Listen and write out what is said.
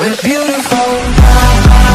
We're beautiful.